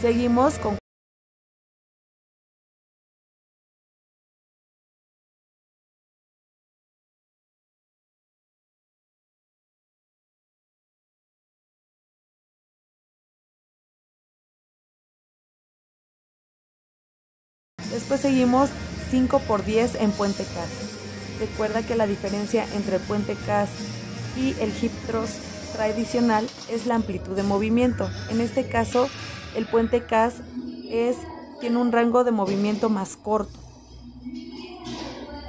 Seguimos con Después seguimos 5 por 10 en Puente Cas. Recuerda que la diferencia entre Puente Cas y el hip thrust tradicional es la amplitud de movimiento. En este caso, el Puente Cas es, tiene un rango de movimiento más corto.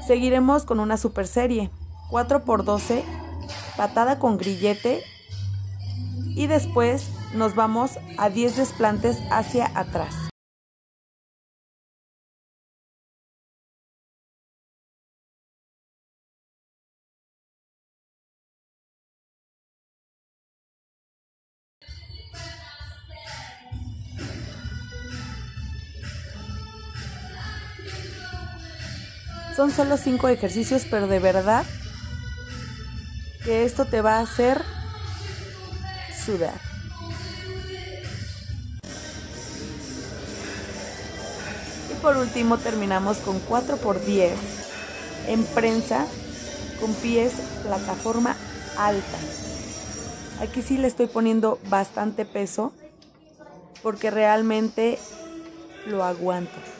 Seguiremos con una super serie 4 por 12 patada con grillete y después nos vamos a 10 desplantes hacia atrás. Son solo 5 ejercicios, pero de verdad que esto te va a hacer sudar. Y por último terminamos con 4 por 10 en prensa con pies plataforma alta. Aquí sí le estoy poniendo bastante peso porque realmente lo aguanto.